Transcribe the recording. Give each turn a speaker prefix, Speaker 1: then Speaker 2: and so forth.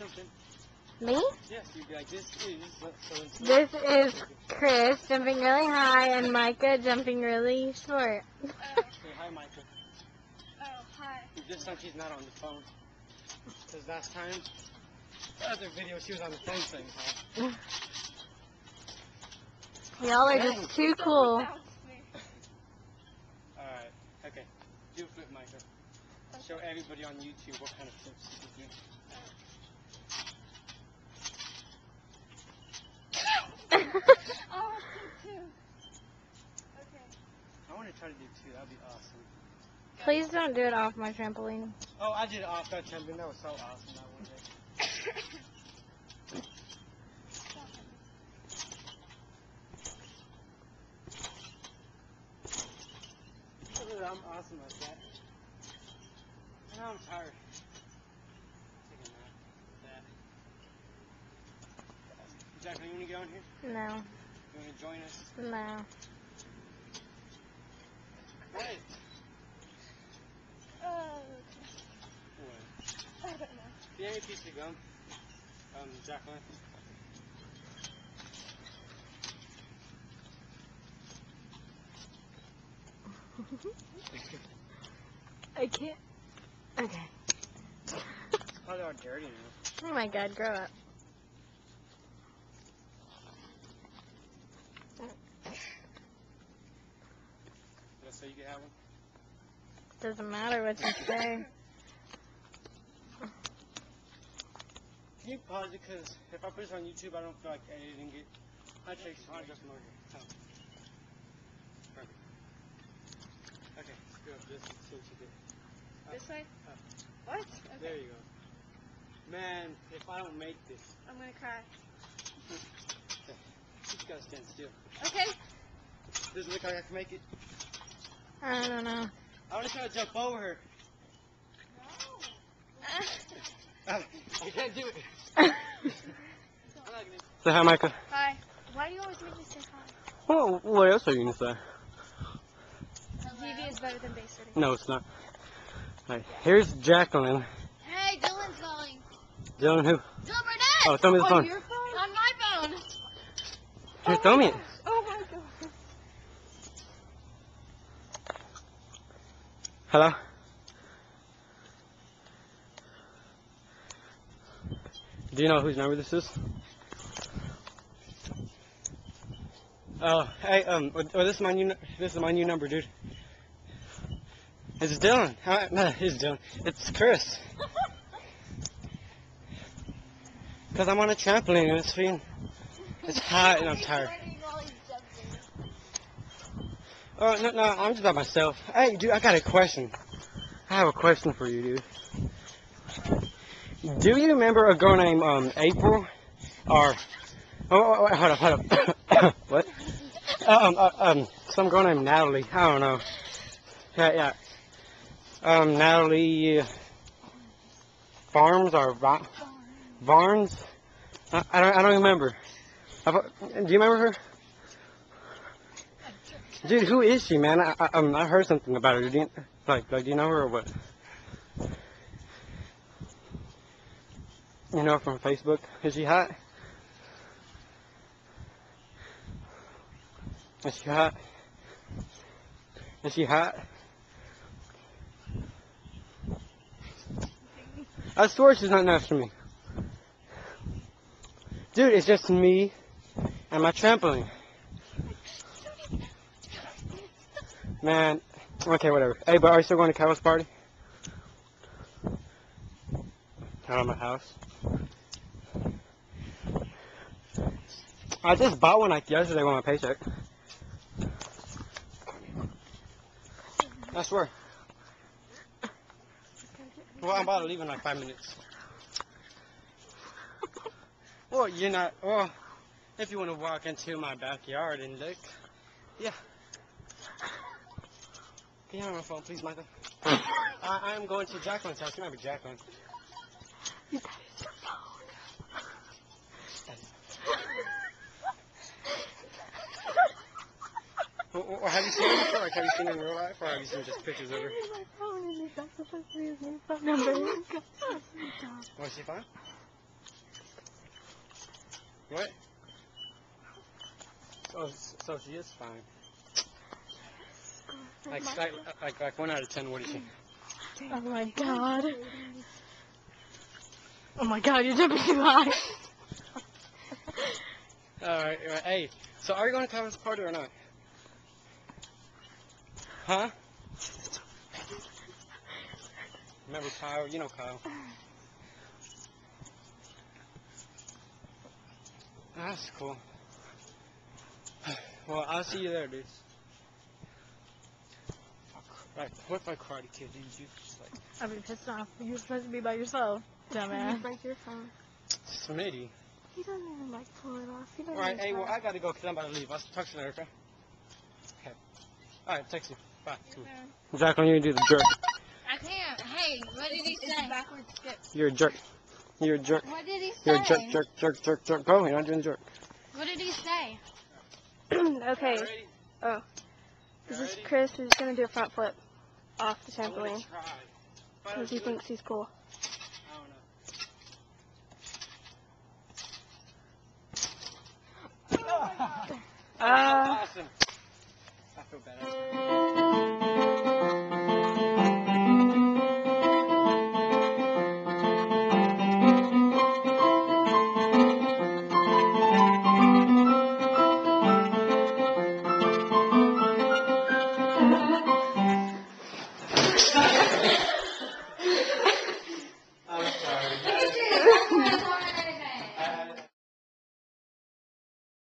Speaker 1: something.
Speaker 2: Me?
Speaker 1: Yes, you'd be like, this is so and so.
Speaker 2: This is Chris jumping really high and Micah jumping really short.
Speaker 1: Oh, Say hi, Micah.
Speaker 3: Oh, hi.
Speaker 1: This time she's not on the phone. Because last time, the other video, she was on the phone saying hi.
Speaker 2: Y'all are just too cool.
Speaker 1: Alright, okay. Do a flip, Micah. Show everybody on YouTube what kind of flips you can do.
Speaker 3: Oh, two, two. Okay.
Speaker 1: I want to try to do two. That'd be awesome.
Speaker 2: Please don't do it off my trampoline.
Speaker 1: Oh, I did it off that trampoline. That was so awesome that one day. I'm awesome at that. Now I'm tired. Taking a nap. That. Jacklyn, you want to get on here?
Speaker 2: No,
Speaker 1: You want to join us?
Speaker 2: no.
Speaker 1: What?
Speaker 3: Oh,
Speaker 1: What?
Speaker 3: I don't know.
Speaker 1: Do you have any piece of gum? Um, Jacklyn?
Speaker 2: I can't. Okay.
Speaker 1: It's probably all dirty now.
Speaker 2: Oh my god, grow up.
Speaker 1: So you can have one.
Speaker 2: Doesn't matter what you say.
Speaker 1: Can you pause it? Because if I put this on YouTube, I don't feel like editing it. I take so I just murder. Oh. Perfect. Okay, let's go up this and see what you did.
Speaker 3: This way?
Speaker 1: Oh.
Speaker 3: What?
Speaker 1: There you go. Man, if I don't make this,
Speaker 3: I'm gonna cry.
Speaker 1: she's gotta stand still.
Speaker 3: Okay.
Speaker 1: Does it look like I can make it?
Speaker 2: I don't know.
Speaker 1: I want to try to jump over her. No. Oh, I can't do it. I'm not gonna. Say hi, Micah.
Speaker 3: Hi. Why do you always make me say hi?
Speaker 1: Well, what else are you gonna say?
Speaker 3: TV is better than Bay City.
Speaker 1: No, it's not. Alright, here's Jacklyn.
Speaker 3: Hey, Dylan's calling.
Speaker 1: Dylan, who?
Speaker 3: Dylan Burnett!
Speaker 1: Oh, throw me the phone.
Speaker 3: On your phone? On my phone.
Speaker 1: Here, throw me it.
Speaker 3: Oh my god.
Speaker 1: Hello? Do you know whose number this is? Oh, hey, um, oh, this is my new, this is my new number, dude. It's Dylan. Hi, no, it's Dylan. It's Chris. Cause I'm on a trampoline and it's feeling, it's hot and I'm tired. Oh, no, no, I'm just by myself. Hey, dude, I got a question. I have a question for you, dude. Do you remember a girl named um, April? Or, oh, oh, wait, hold up, hold up. what? Uh, um, uh, um, some girl named Natalie. I don't know. Yeah, yeah. Um, Natalie uh, Farms or Va-? I, I don't, I don't remember. I've- do you remember her? Dude, who is she, man? I, I, um, I heard something about her. Do you, like, like, do you know her or what? You know from Facebook? Is she hot? Is she hot? Is she hot? I swear she's not next to me. Dude, it's just me and my trampoline. Man, okay, whatever. Hey, but are you still going to Carol's party? Out of my house. I just bought one like yesterday with my paycheck. I swear. Well, I'm about to leave in like five minutes. Well, you're not. Well, if you want to walk into my backyard and look, yeah. Can you have my phone, please, Michael? Hmm. I, I am going to Jacklyn's house. You might be Jacklyn.
Speaker 2: That is your phone.
Speaker 1: Well, well, have you seen her before? Like, have you seen her in real life, or have you seen just pictures of her?
Speaker 2: my phone and that's supposed to be his new phone number.
Speaker 1: Was she fine? What? So, so she is fine. Like, like, like, like one out of ten, what do you think?
Speaker 2: Oh my god. Oh my god, you're jumping too high.
Speaker 1: Alright, alright, hey, so are you going to Kevin's party or not? Huh? Remember Kyle? You know Kyle. That's cool. Well, I'll see you there, dude. Like, what if I karate kid you? You just like
Speaker 2: I'd be pissed off. You're supposed to be by yourself, dumbass.
Speaker 3: You break your phone.
Speaker 1: Smitty.
Speaker 3: He doesn't even like pull it off. He doesn't
Speaker 1: Alright, hey, well,
Speaker 3: try.
Speaker 1: I gotta go because I'm about to leave. I'll talk to you later, okay? Okay. Alright, text you. Bye. Jacklyn, you do the jerk.
Speaker 3: I can't. Hey, what did he say? Backwards skip.
Speaker 1: You're a jerk. You're a jerk.
Speaker 3: What did he say?
Speaker 1: You're a jerk, jerk, jerk, jerk, jerk. Go, you're not doing jerk.
Speaker 3: What did he say?
Speaker 2: okay,
Speaker 1: Ready?
Speaker 2: Oh. this is Chris He's gonna do a front flip off the trampoline
Speaker 1: try. If I don't
Speaker 2: because he thinks he's cool.